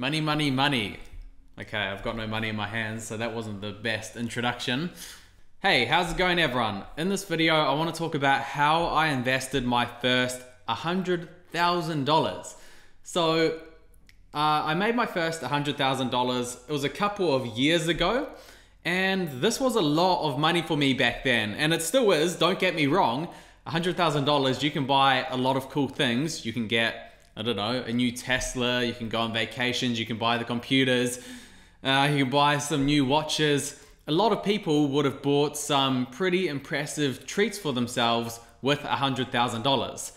Money, money, money. Okay, I've got no money in my hands, so that wasn't the best introduction. Hey, how's it going everyone? In this video, I want to talk about how I invested my first $100,000. So, uh, I made my first $100,000. It was a couple of years ago, and this was a lot of money for me back then, and it still is, don't get me wrong. $100,000, you can buy a lot of cool things. You can get I don't know, a new Tesla, you can go on vacations, you can buy the computers, uh, you can buy some new watches. A lot of people would have bought some pretty impressive treats for themselves with $100,000.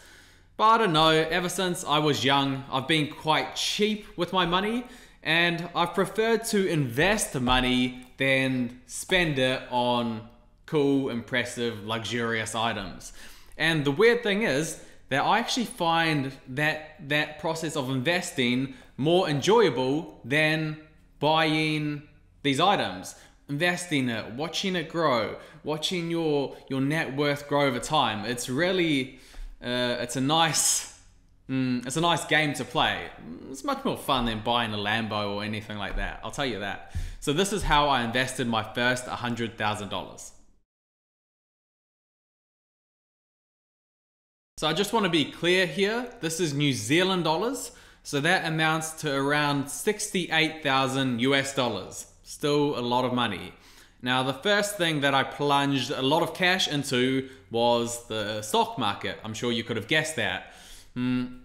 But I don't know, ever since I was young, I've been quite cheap with my money and I've preferred to invest the money than spend it on cool, impressive, luxurious items. And the weird thing is, that I actually find that that process of investing more enjoyable than buying these items. Investing it watching it grow watching your your net worth grow over time. It's really uh, it's a nice mm, it's a nice game to play. It's much more fun than buying a lambo or anything like that i'll tell you that. So this is how i invested my first $100000 So I just want to be clear here. This is New Zealand dollars. So that amounts to around 68,000 US dollars. Still a lot of money. Now, the first thing that I plunged a lot of cash into was the stock market. I'm sure you could have guessed that. Mm,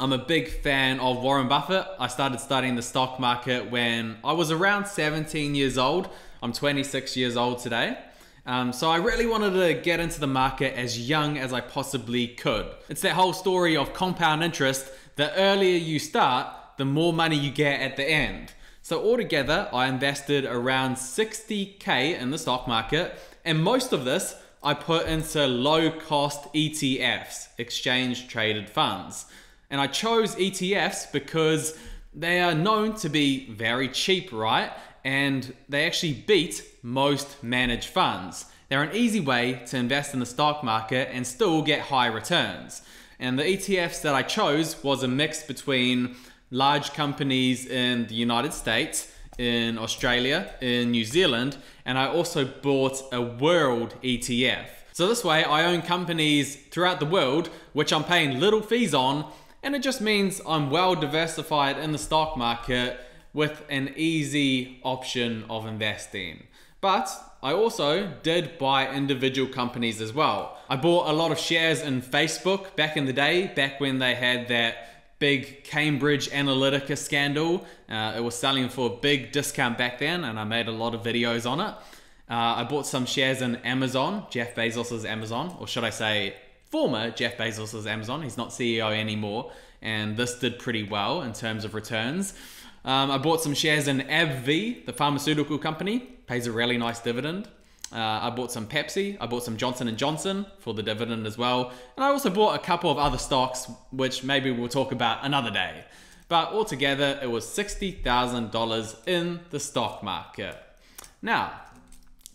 I'm a big fan of Warren Buffett. I started studying the stock market when I was around 17 years old. I'm 26 years old today. Um, so I really wanted to get into the market as young as I possibly could. It's that whole story of compound interest. The earlier you start, the more money you get at the end. So altogether, I invested around 60k in the stock market, and most of this I put into low cost ETFs, exchange traded funds. And I chose ETFs because they are known to be very cheap, right? And they actually beat most managed funds. They're an easy way to invest in the stock market and still get high returns. And the ETFs that I chose was a mix between large companies in the United States, in Australia, in New Zealand, and I also bought a world ETF. So this way I own companies throughout the world which I'm paying little fees on and it just means I'm well diversified in the stock market with an easy option of investing. But I also did buy individual companies as well. I bought a lot of shares in Facebook back in the day, back when they had that big Cambridge Analytica scandal. Uh, it was selling for a big discount back then, and I made a lot of videos on it. Uh, I bought some shares in Amazon, Jeff Bezos' Amazon, or should I say, former Jeff Bezos' Amazon. He's not CEO anymore, and this did pretty well in terms of returns. Um, I bought some shares in AbbVie, the pharmaceutical company, pays a really nice dividend. Uh, I bought some Pepsi. I bought some Johnson & Johnson for the dividend as well. And I also bought a couple of other stocks, which maybe we'll talk about another day. But altogether, it was $60,000 in the stock market. Now,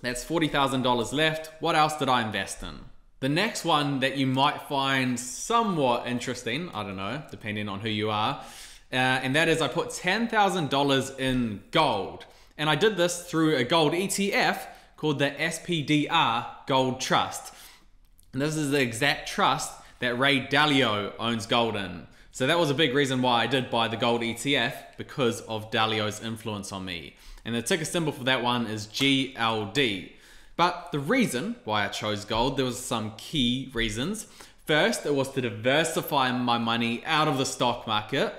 that's $40,000 left. What else did I invest in? The next one that you might find somewhat interesting, I don't know, depending on who you are, uh, and that is I put $10,000 in gold. And I did this through a gold ETF called the SPDR Gold Trust. And this is the exact trust that Ray Dalio owns gold in. So that was a big reason why I did buy the gold ETF because of Dalio's influence on me. And the ticker symbol for that one is GLD. But the reason why I chose gold, there was some key reasons. First, it was to diversify my money out of the stock market.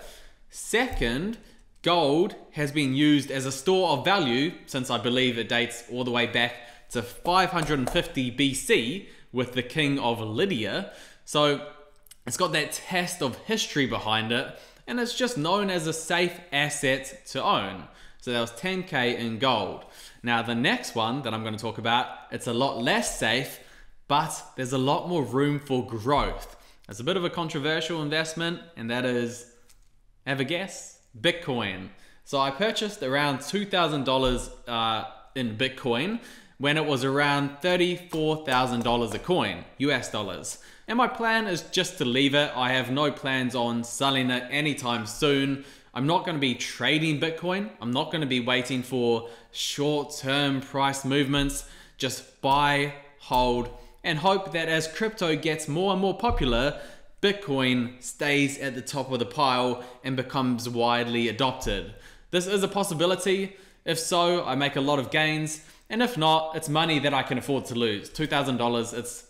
Second, gold has been used as a store of value since I believe it dates all the way back to 550 BC with the king of Lydia. So it's got that test of history behind it and it's just known as a safe asset to own. So that was 10k in gold. Now the next one that I'm going to talk about, it's a lot less safe, but there's a lot more room for growth. It's a bit of a controversial investment and that is have a guess? Bitcoin. So I purchased around $2,000 uh, in Bitcoin when it was around $34,000 a coin, US dollars. And my plan is just to leave it. I have no plans on selling it anytime soon. I'm not going to be trading Bitcoin. I'm not going to be waiting for short term price movements. Just buy, hold, and hope that as crypto gets more and more popular, Bitcoin stays at the top of the pile and becomes widely adopted. This is a possibility. If so, I make a lot of gains. And if not, it's money that I can afford to lose. $2,000, it's,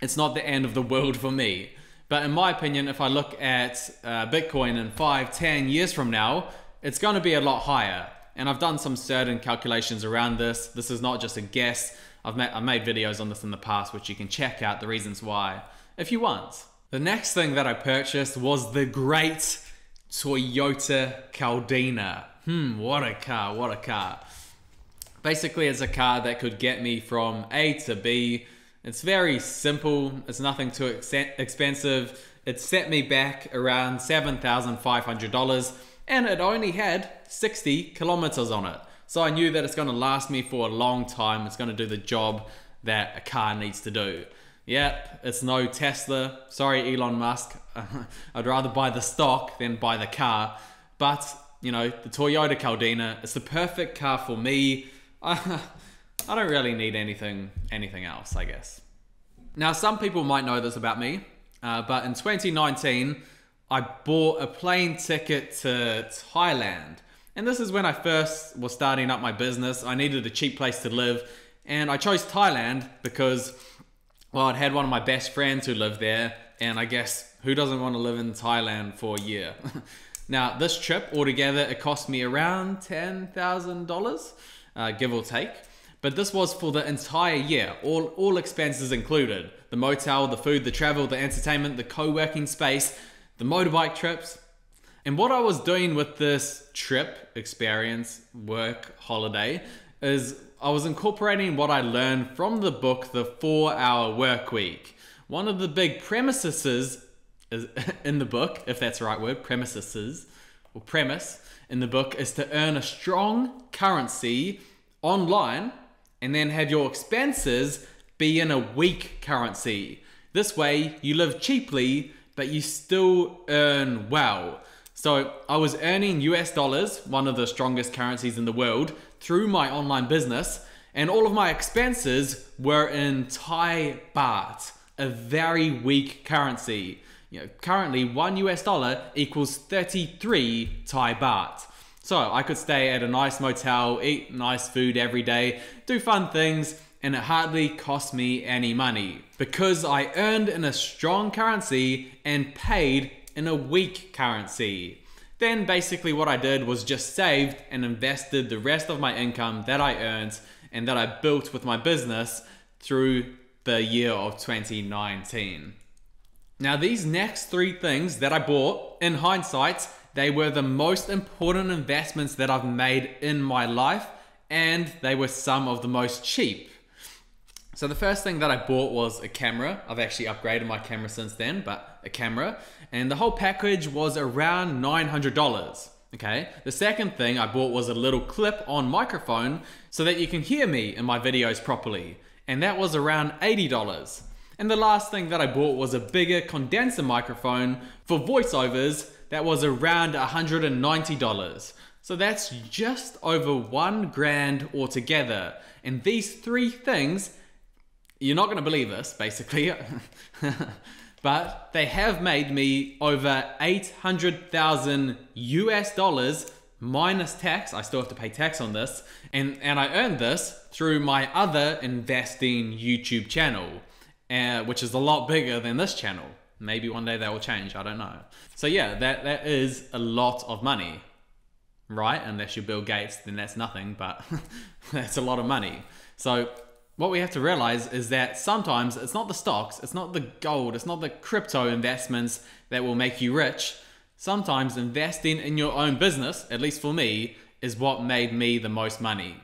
it's not the end of the world for me. But in my opinion, if I look at uh, Bitcoin in five, ten years from now, it's going to be a lot higher. And I've done some certain calculations around this. This is not just a guess. I've, ma- I've made videos on this in the past, which you can check out the reasons why if you want. The next thing that I purchased was the great Toyota Caldina. Hmm, what a car, what a car. Basically, it's a car that could get me from A to B. It's very simple, it's nothing too ex- expensive. It set me back around $7,500 and it only had 60 kilometers on it. So I knew that it's going to last me for a long time. It's going to do the job that a car needs to do. Yep, it's no Tesla. Sorry, Elon Musk. I'd rather buy the stock than buy the car. But, you know, the Toyota Caldina, it's the perfect car for me. I, I don't really need anything anything else, I guess. Now, some people might know this about me, uh, but in 2019, I bought a plane ticket to Thailand. And this is when I first was starting up my business. I needed a cheap place to live, and I chose Thailand because well, I'd had one of my best friends who lived there, and I guess who doesn't want to live in Thailand for a year? now, this trip altogether, it cost me around $10,000, uh, give or take. But this was for the entire year, all, all expenses included the motel, the food, the travel, the entertainment, the co working space, the motorbike trips. And what I was doing with this trip, experience, work, holiday, is I was incorporating what I learned from the book The 4 Hour Work Week. One of the big premises is in the book, if that's the right word, premises or premise in the book is to earn a strong currency online and then have your expenses be in a weak currency. This way, you live cheaply, but you still earn well. So, I was earning US dollars, one of the strongest currencies in the world, through my online business, and all of my expenses were in Thai baht, a very weak currency. You know, currently, one US dollar equals 33 Thai baht. So I could stay at a nice motel, eat nice food every day, do fun things, and it hardly cost me any money because I earned in a strong currency and paid in a weak currency. Then basically what I did was just saved and invested the rest of my income that I earned and that I built with my business through the year of 2019. Now, these next three things that I bought, in hindsight, they were the most important investments that I've made in my life, and they were some of the most cheap. So, the first thing that I bought was a camera. I've actually upgraded my camera since then, but a camera and the whole package was around $900. Okay, the second thing I bought was a little clip on microphone so that you can hear me in my videos properly, and that was around $80. And the last thing that I bought was a bigger condenser microphone for voiceovers that was around $190. So that's just over one grand altogether. And these three things, you're not gonna believe this, basically. but they have made me over 800,000 US dollars minus tax. I still have to pay tax on this. And, and I earned this through my other investing YouTube channel, uh, which is a lot bigger than this channel. Maybe one day that will change. I don't know. So yeah, that, that is a lot of money, right? Unless you're Bill Gates, then that's nothing, but that's a lot of money. So what we have to realize is that sometimes it's not the stocks, it's not the gold, it's not the crypto investments that will make you rich. Sometimes investing in your own business, at least for me, is what made me the most money.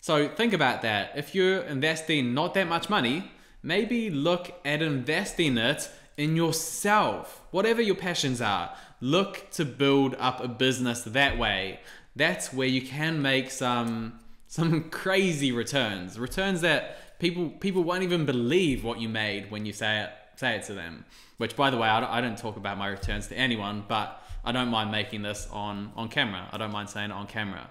So think about that. If you're investing not that much money, maybe look at investing it in yourself. Whatever your passions are, look to build up a business that way. That's where you can make some some crazy returns, returns that people people won't even believe what you made when you say it say it to them. Which, by the way, I don't, I don't talk about my returns to anyone, but I don't mind making this on, on camera. I don't mind saying it on camera.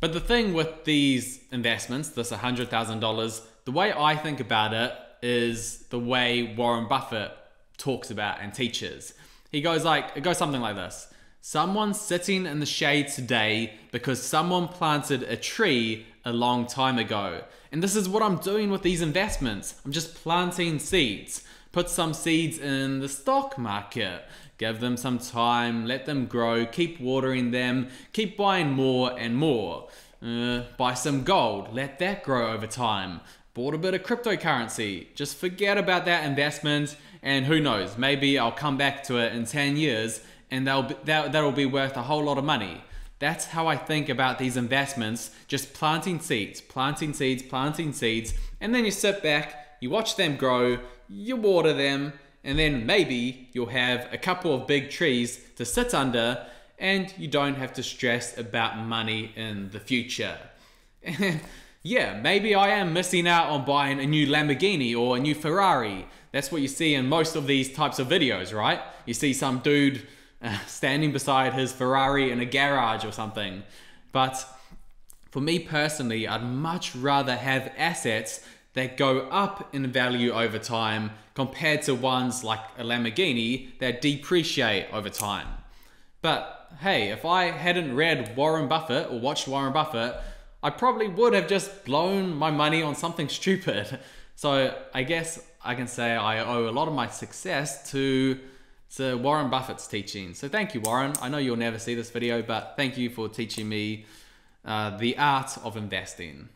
But the thing with these investments, this $100,000, the way I think about it is the way Warren Buffett talks about and teaches. He goes like, it goes something like this. Someone's sitting in the shade today because someone planted a tree a long time ago. And this is what I'm doing with these investments. I'm just planting seeds. Put some seeds in the stock market. Give them some time, let them grow, keep watering them, keep buying more and more. Uh, buy some gold, let that grow over time. Bought a bit of cryptocurrency. Just forget about that investment, and who knows, maybe I'll come back to it in 10 years and that'll be, that, that'll be worth a whole lot of money. That's how I think about these investments just planting seeds, planting seeds, planting seeds, and then you sit back, you watch them grow, you water them, and then maybe you'll have a couple of big trees to sit under and you don't have to stress about money in the future. yeah, maybe I am missing out on buying a new Lamborghini or a new Ferrari. That's what you see in most of these types of videos, right? You see some dude standing beside his Ferrari in a garage or something. But for me personally, I'd much rather have assets that go up in value over time compared to ones like a Lamborghini that depreciate over time. But hey, if I hadn't read Warren Buffett or watched Warren Buffett, I probably would have just blown my money on something stupid. So I guess I can say I owe a lot of my success to to Warren Buffett's teaching. So thank you, Warren. I know you'll never see this video, but thank you for teaching me uh, the art of investing.